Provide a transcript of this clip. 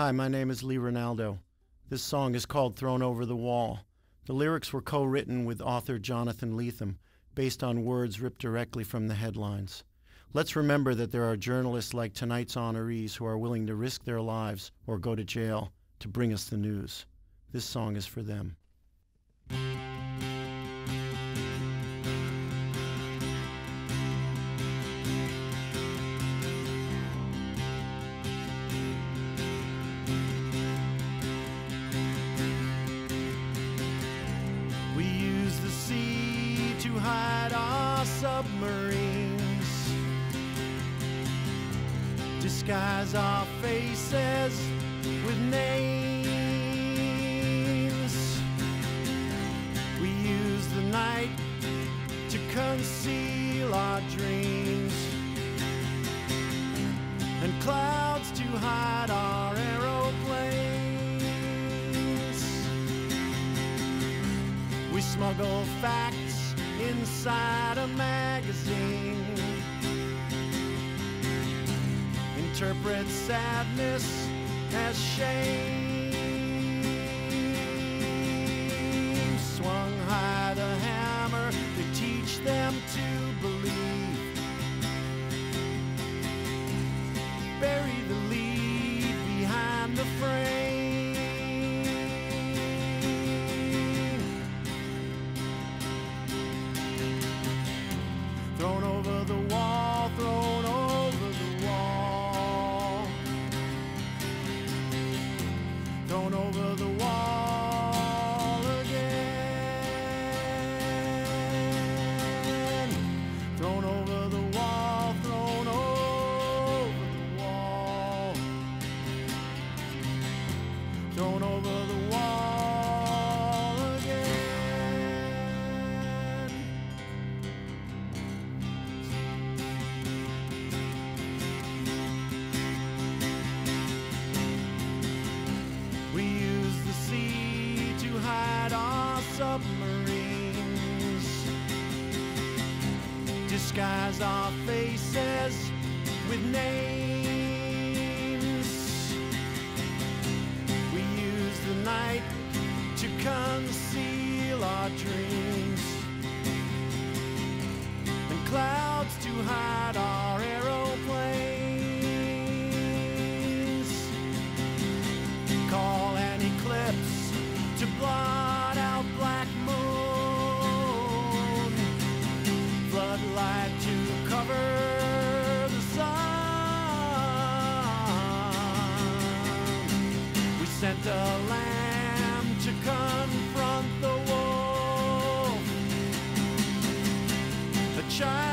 Hi, my name is Lee Ranaldo. This song is called Thrown Over the Wall. The lyrics were co written with author Jonathan Lethem, based on words ripped directly from the headlines. Let's remember that there are journalists like tonight's honorees who are willing to risk their lives or go to jail to bring us the news. This song is for them. Submarines, disguise our faces with names. We use the night to conceal our dreams, and clouds to hide our aeroplanes. We smuggle facts inside a magazine. Interpret sadness as shame. Swung high the hammer to teach them to Thrown over the wall again. Thrown over the wall, thrown over the wall. Thrown over the submarines, disguise our faces with names. We use the night to conceal our dreams, confront